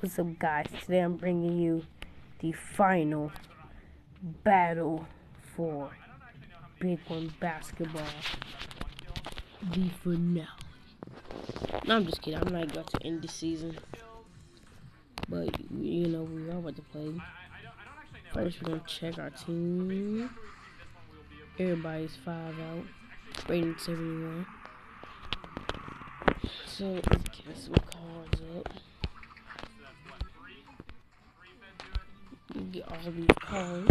What's up, guys? Today I'm bringing you the final battle for Big Win Basketball. The finale. No, I'm just kidding. I'm not about to end the season. But, you know, we are about to play. First, we're going to check our team. Everybody's five out. Rating 71. So, let's get some cards up. Get all these cards.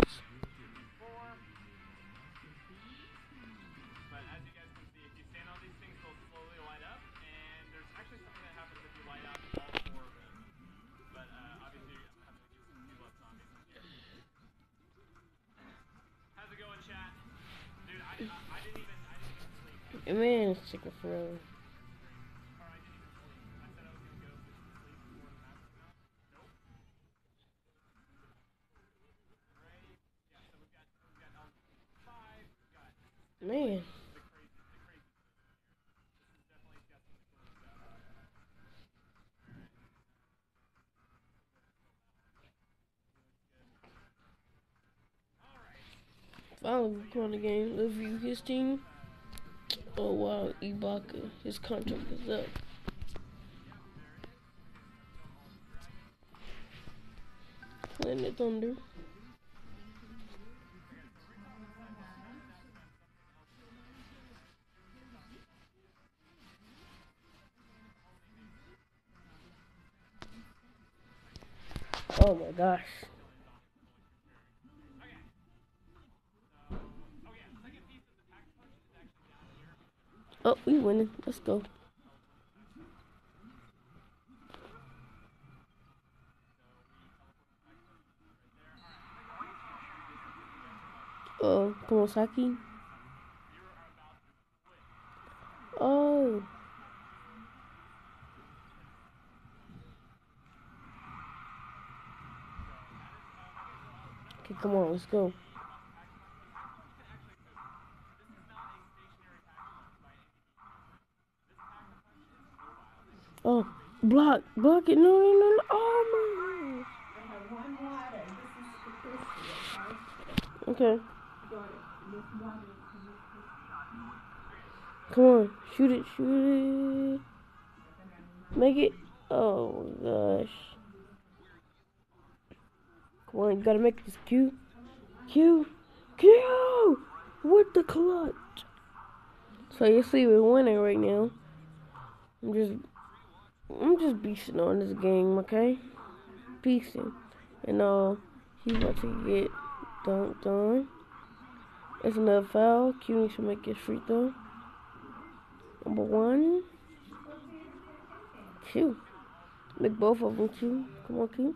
Man, it's taking forever. Man. Finally, going the game. Review his team. Oh wow, Ibaka, his contract is up. Playing the Thunder. Oh my gosh. Oh, we winning. Let's go. Oh, Tomosaki. Oh. Okay, come on, let's go. Oh, block, block it. No, no, no, no. Oh, my. Okay. Come on, shoot it, shoot it. Make it. Oh, gosh. Come on, you gotta make this Q. Q. Q! With the clutch. So you see we're winning right now. I'm just I'm just beasting on this game, okay? Beasting. And uh he's about to get dunked on. It's another foul. Q needs to make his free throw. Number one. Q. Make both of them Q. Come on, Q.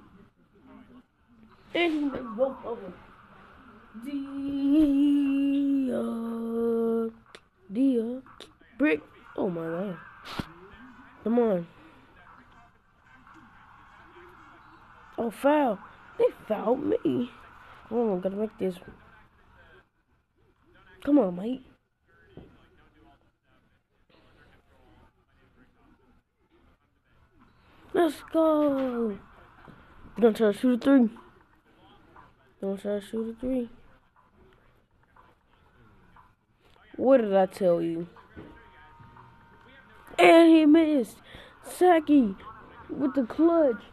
And he made both of them. Dia. Dia. Brick. Oh my god. Come on. Oh, foul. They fouled me. Come on, gotta make this. Come on, mate. Let's go. Don't try to shoot a three. Don't try to shoot a three. What did I tell you? And he missed. Saki with the clutch.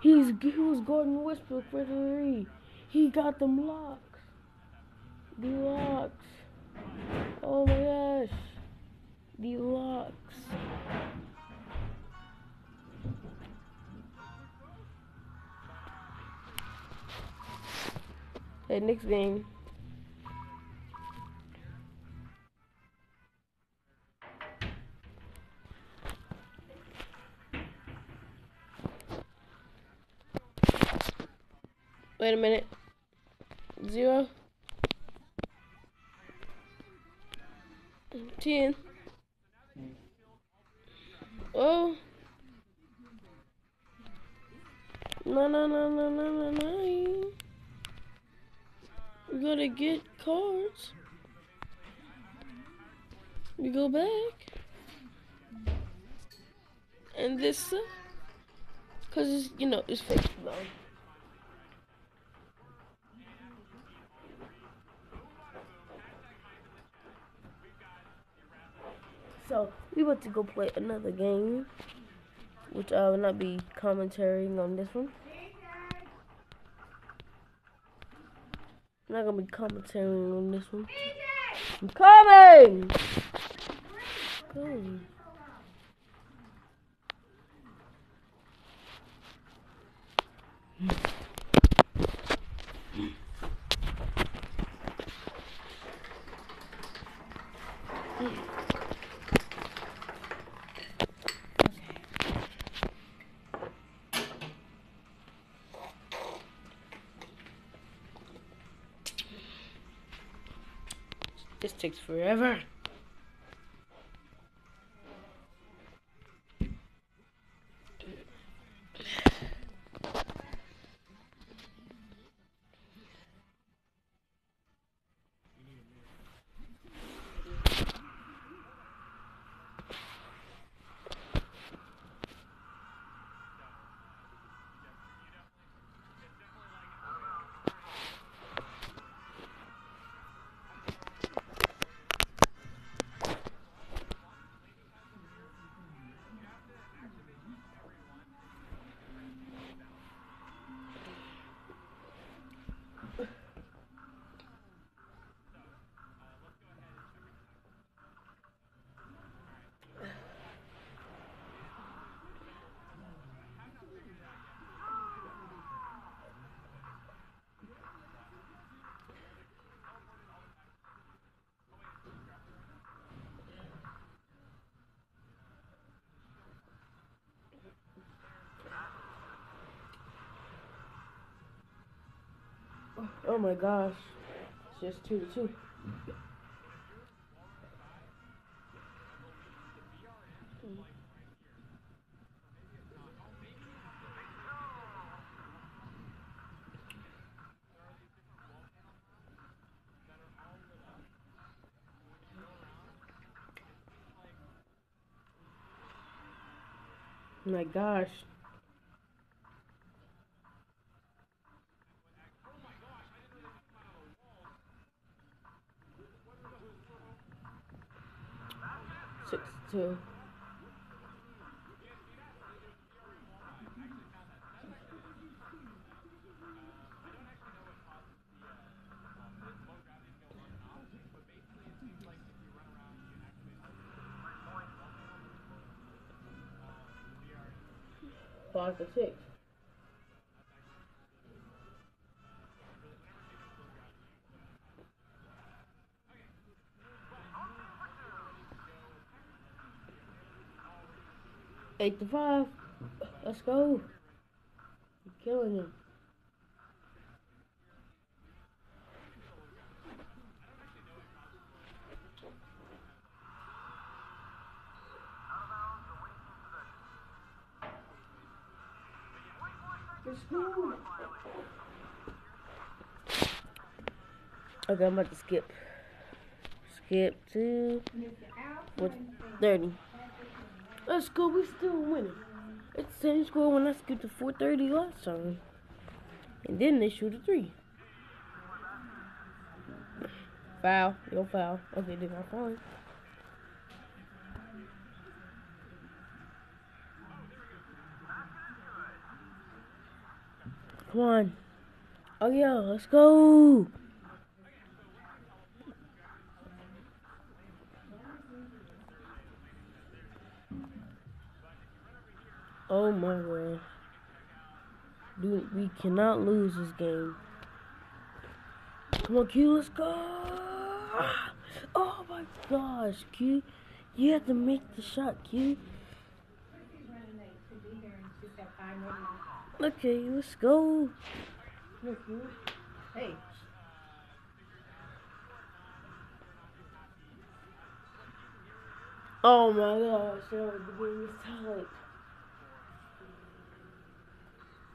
He's he was Gordon Westbrook for the three. He got them locks. The locks. Oh my gosh. The locks. Hey, next game. Wait a minute. Zero. Ten. Oh. No, no, no, no, no, no, no. Gotta get cards. We go back. And this. Uh, Cause it's you know it's fake though. So we about to go play another game, which I will not be commentating on this one. I'm not gonna be commentating on this one. I'm coming. Coming. This takes forever. Oh my gosh. It's just two to two. Oh my gosh. Two. Five to six. Eight to five. Let's go. You're killing him. Okay, I'm about to skip. Skip to what thirty. Uh, let's go. We still winning. It's the same score when I skipped to 430 last time. And then they shoot a three. Foul. Yo, foul. Okay, they're not fouling. Come on. Oh, yeah. Let's go. Oh my god. Dude, we cannot lose this game. Come on, Q, let's go. Ah! Oh my gosh, Q. You have to make the shot, Q. Okay, let's go. Hey. Oh my gosh, the game is tight.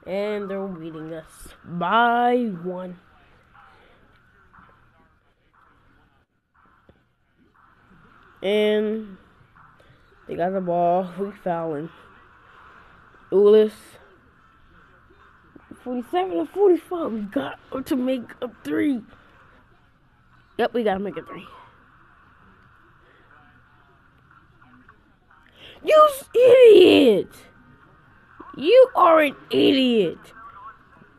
And they're beating us by one. And they got the ball. We fouling. Ulis 47 and 45. We got to make a three. Yep, we gotta make a three. You idiot! You are an idiot.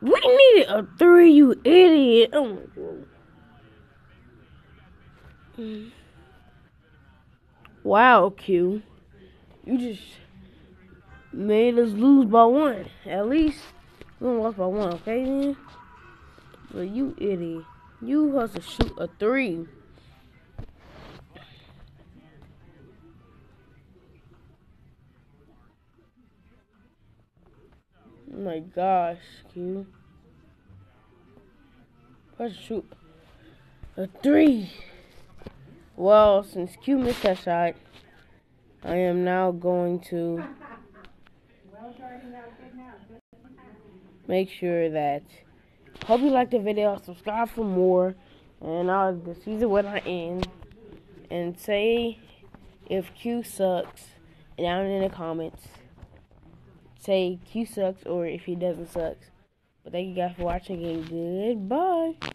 We needed a three, you idiot. Oh my god. Wow, Q. You just made us lose by one. At least we lost by one, okay? But you idiot. You have to shoot a three. My gosh, Q. Let's shoot a three. Well, since Q missed that shot, I am now going to make sure that hope you like the video, subscribe for more, and I'll the season when I end, and say if Q sucks down in the comments say Q sucks or if he doesn't sucks. But thank you guys for watching and goodbye.